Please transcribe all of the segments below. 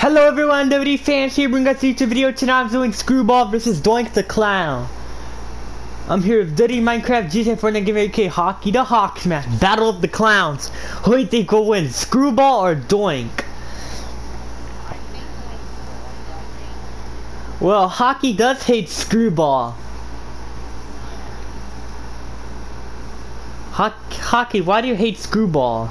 Hello everyone, WWE fans here, bringing us a YouTube video. Tonight I'm doing Screwball versus Doink the Clown. I'm here with Diddy Minecraft, GTA Fortnite Game AK Hawky, the Hawks match, Battle of the Clowns. Who do you think will win, Screwball or Doink? Well, Hawky does hate Screwball. Ho Hawky, why do you hate Screwball?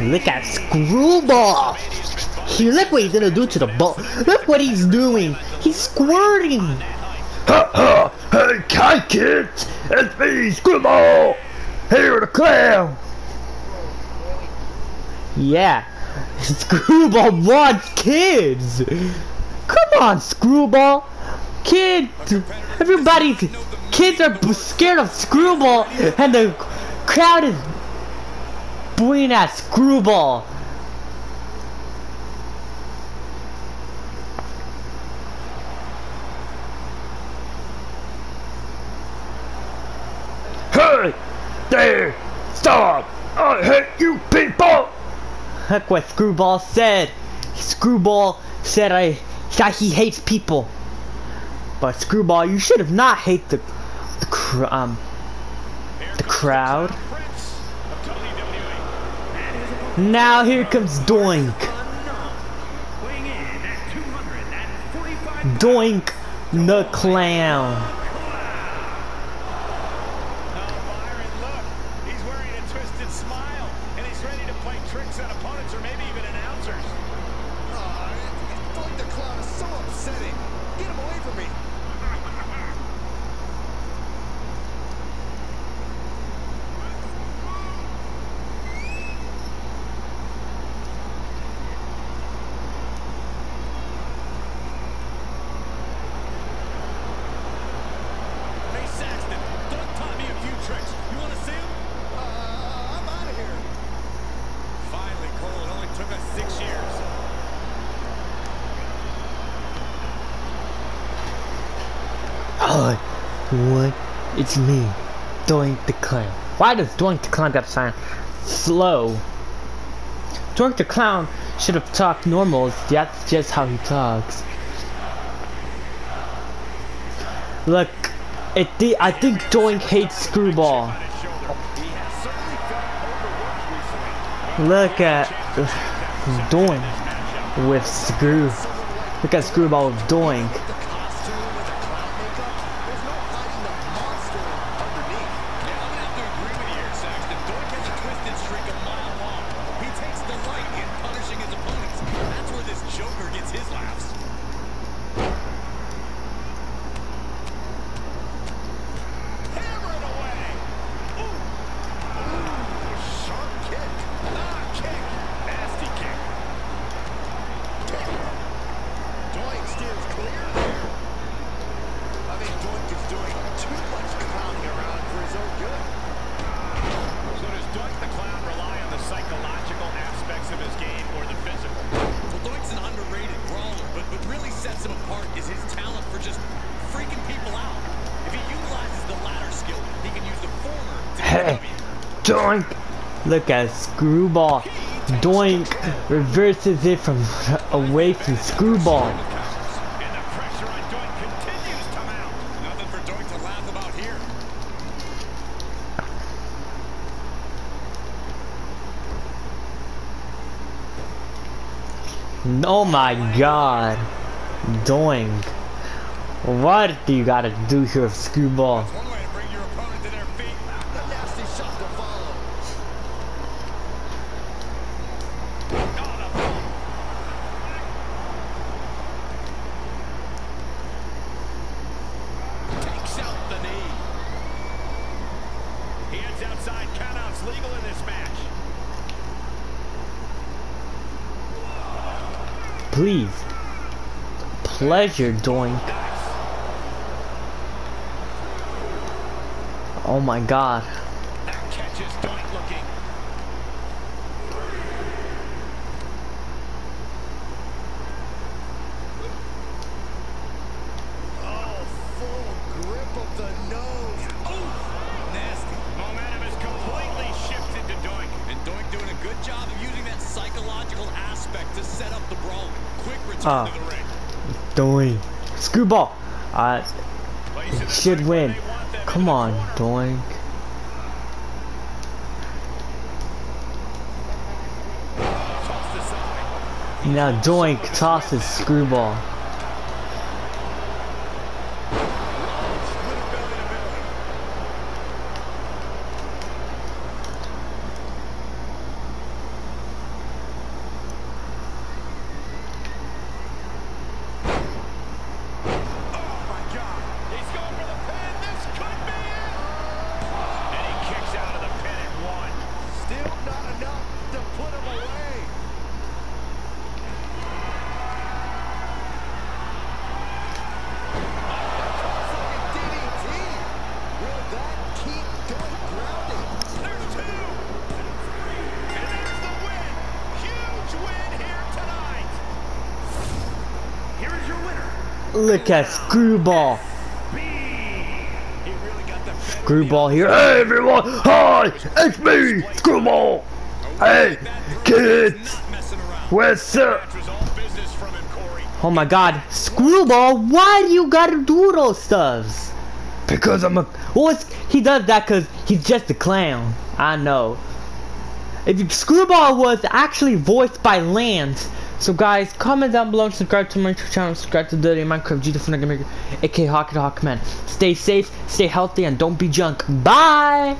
Look at Screwball! He look what he's gonna do to the ball. Look what he's doing. He's squirting. Ha ha! Hey, hi kids! It's me, Screwball! Here the clown! Yeah, Screwball wants kids. Come on, Screwball. Kids, everybody's kids are scared of Screwball, and the crowd is booing at Screwball. Hey! There! Stop! I hate you people! Look what Screwball said. Screwball said I that he hates people. But Screwball, you should have not hate the the cr um the crowd. Now here comes Doink. Weighing in at 245 Doink the clown. What? It's me, Doink the clown. Why does Doink the clown got sound slow? Doink the clown should have talked normal. That's just how he talks. Look, it thi- I think Doink hates Screwball. Look at Doink with Screw. Look at Screwball with Doink. Doink! Look at Screwball. Doink reverses it from away from Screwball. Oh my god. Doink. What do you gotta do here with Screwball? Please. Pleasure, Doink. Oh my god. Set up the brawl. Quick return Ah. to the ring. Doink. Screwball. Uh, should win. they want them in Come on. Doink. Now Doink tosses Screwball. Look at Screwball. Screwball here. Hey everyone! Hi! It's me, Screwball! Hey, kids! What's up? Oh my god. Screwball, why do you gotta do those stuffs? Because I'm a Well, he does that because he's just a clown. I know. If Screwball was actually voiced by Lance. So guys, comment down below subscribe to my channel, subscribe to the Dirty Minecraft GT Nugget Maker, aka the Hawk Man. Stay safe, stay healthy, and don't be junk. Bye!